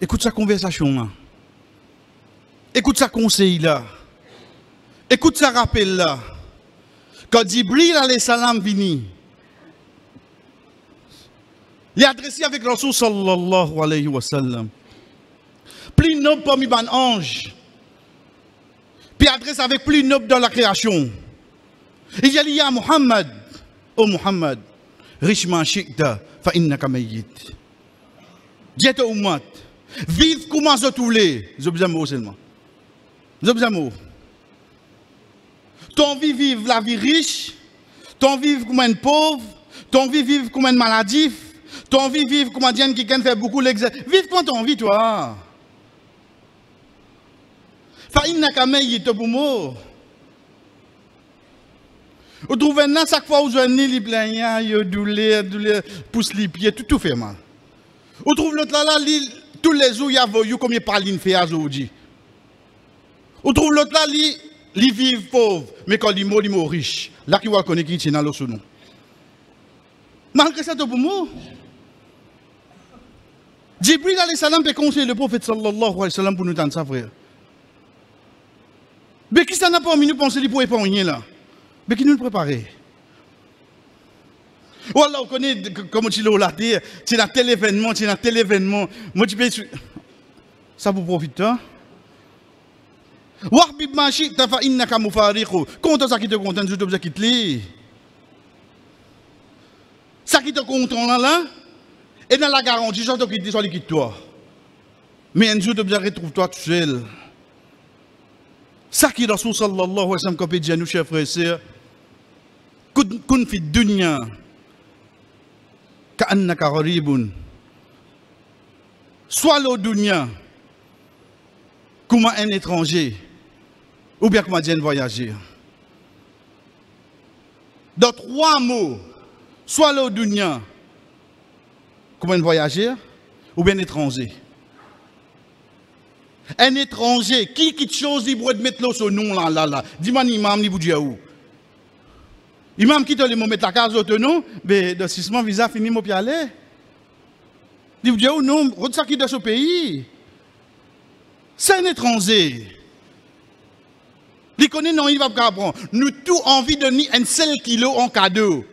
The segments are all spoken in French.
Écoute sa conversation. Écoute sa conseil là. Écoute sa rappel là. Quand Jibril alayhi salam vini, il est adressé avec Rasul sallallahu alayhi wa sallam. Plus noble parmi les anges. Puis adresse avec plus noble dans la création. Il y a Muhammad. Oh Muhammad, richement shikta, fa innaka mayyit. Dieu ummat. Vive comment je tous les. Je besoin seulement. Je besoin Ton vie vive la vie riche, ton vie comme un pauvre, ton vie vive comme un maladif, ton vie vive comme un qui fait beaucoup l'exercice. Vive quand ton vie, toi. Fa innaka mayyit pour mort. Vous trouvez là, chaque fois où vous avez les plaignants, vous douleur, douleur, pousse les pieds, tout, tout fait mal. Vous trouvez l'autre là, là, tous les jours, il y a voyou comme il parle fait aujourd'hui. Vous trouvez l'autre là, il vit pauvre, mais quand il mort, il mort riche. Là, qui connaître qui est dans le sous nous. Malgré ça, moi. Jibril alayhi salam peut conseiller le prophète sallallahu alayhi wa sallam pour nous entendre ça, frère. Mais qui ça n'a pas mis nous penser pour épargner là Mais qui nous le préparer Voilà, on connaît comment tu l'as dit, c'est dans tel événement, c'est dans tel événement. Moi, tu peux. Ça vous profite, hein? Wahbib machi tafa innaka mufariqu. Content ça qui te content, je te quitter. Ça qui te content là, là, et dans la garantie, je te quitte, je toi. Mais un jour, tu retrouves toi tout seul. Ça qui alayhi wa sallam, comme dit nous, chers frères et sœurs, Soit le dunya comme un étranger, ou bien comme un voyager. Dans trois mots, soit le dunya comme un voyageur, ou bien étranger. Un étranger, qui quitte chose, il pourrait mettre ce nom là, là, là. Dis-moi, imam, ni où. Imam qui te le mettre la case au nom, mais de six mois, visa fini, mon aller. Il vous dit non, ça qui de ce pays? C'est un étranger. Il connaît non, il va pas prendre. Nous tout envie de donner un seul kilo en cadeau.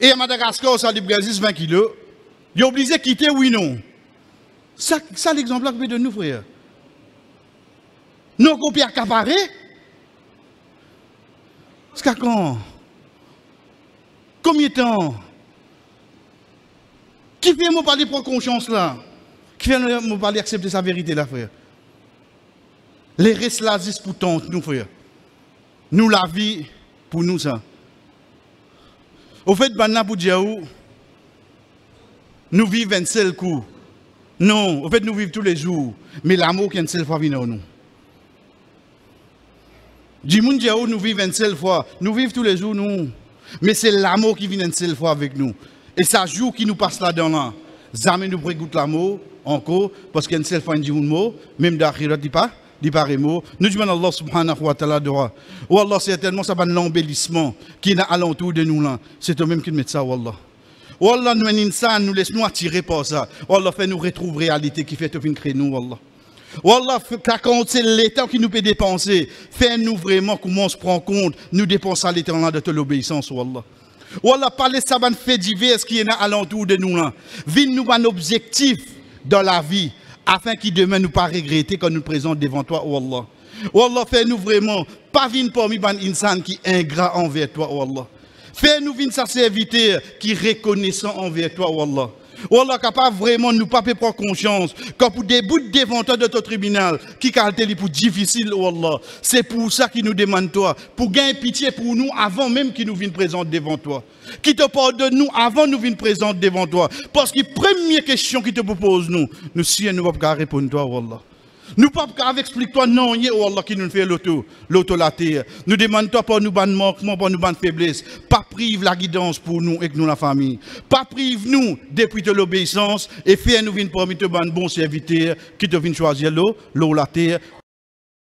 Et à Madagascar, ça, libre 20 kilos. Il est obligé de quitter, oui, non. Ça, ça l'exemple que de nous, frère. Nos copies accaparées. Quand? Combien de temps? Qui fait me parler pour conscience là? Qui fait me parler accepter sa vérité là, frère? Les restes là, c'est pour nous, frère. Nous, la vie, pour nous, ça. Au fait, Banna pour nous vivons un seul coup. Non, en fait, nous vivons tous les jours. Mais l'amour qui est une seule fois vient nous. Du monde nous vivons une seule fois? Nous vivons tous les jours, nous. Mais c'est l'amour qui vient une seule fois avec nous. Et ça jour qui nous passe là-dedans là. Jamais nous goûter l'amour encore. Parce qu'il y a une seule fois, un mot. Même d'Akhirat, dit pas. Dit pas mot. Nous disons Allah subhanahu wa ta'ala droit. Oh Allah, certainement, ça va l'embellissement qui est alentour de nous là. C'est toi-même qui met ça, oh Allah. Wallah, nous, nous laisse nous attirer par ça. Wallah, fait nous retrouver réalité qui fait tout créer nous, Wallah. Wallah, quand c'est l'État qui nous peut dépenser, fait-nous vraiment comment on se prend compte, nous dépensons à l'État de l'obéissance, Wallah. Wallah, parlez ça, ban fait divers qui est alentour de nous là. Vine nous un objectif dans la vie, afin qu'il demain nous pas regretter quand nous présente devant toi, Wallah. Wallah, fais-nous vraiment, pas vine parmi ban insan qui est ingrat envers toi, Wallah. Fais-nous venir sa serviteur qui reconnaissant envers toi, Wallah. Wallah, capable vraiment nous pas prendre conscience quand pour des bouts devant toi de ton tribunal qui caractérise pour difficile, Wallah. C'est pour ça qu'il nous demande toi, pour gagner pitié pour nous avant même qu'il nous vienne présenter devant toi. Qui te pardonne nous avant nous vienne présenter devant toi. Parce que première question qui te propose nous, nous si nous pas répondre toi, Wallah. Nous pas avec explique-toi non, oh Allah qui nous fait l'auto, l'auto la terre. Nous demandons pas nous ban manquement, pas nous faiblesse. Pas prive la guidance pour nous et nous la famille. Pas prive nous depuis de l'obéissance et fais nous venir parmi te ban bon serviteur qui te vient choisir l'eau, l'eau la terre